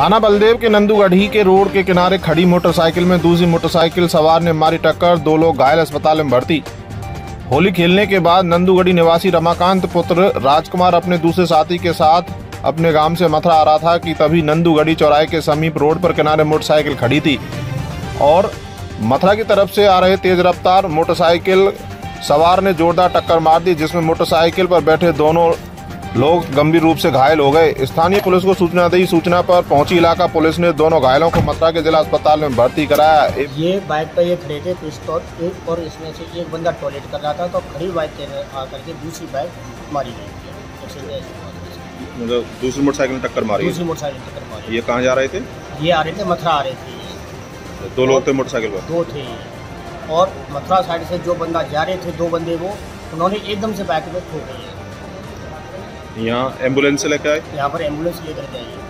थाना बलदेव के नंदूगढ़ी के रोड के किनारे खड़ी मोटरसाइकिल में दूसरी मोटरसाइकिल सवार ने मारी टक्कर, दो लोग घायल अस्पताल में भर्ती। होली खेलने के बाद नंदूगढ़ी निवासी रमाकांत पुत्र राजकुमार अपने दूसरे साथी के साथ अपने गाँव से मथुरा आ रहा था कि तभी नंदूगढ़ी चौराहे के समीप रोड पर किनारे मोटरसाइकिल खड़ी थी और मथुरा की तरफ़ से आ रहे तेज रफ्तार मोटरसाइकिल सवार ने जोरदार टक्कर मार दी, जिसमें मोटरसाइकिल पर बैठे दोनों लोग गंभीर रूप से घायल हो गए। स्थानीय पुलिस को सूचना दी। सूचना पर पहुँची इलाका पुलिस ने दोनों घायलों को मथुरा के जिला अस्पताल में भर्ती कराया। ये बाइक पर ये खड़े थे पिस्तौल एक और इसमें से एक बंदा टॉयलेट कर रहा था तो खड़ी बाइक के आकर के दूसरी बाइक मारी गई। मतलब दूसरी मोटरसाइकिल ने टक्कर मारी दूसरी मोटरसाइकिल टक्कर मारी ये कहाँ जा रहे थे? ये आ रहे थे मथुरा आ रहे थे। दो लोग थे मोटरसाइकिल पर? दो थे। और मथुरा साइड से जो बंदा जा रहे थे दो बंदे वो उन्होंने एकदम से बाइक में ठोक दिया यहाँ एंबुलेंस से लेकर आए? यहाँ पर एंबुलेंस लेकर गए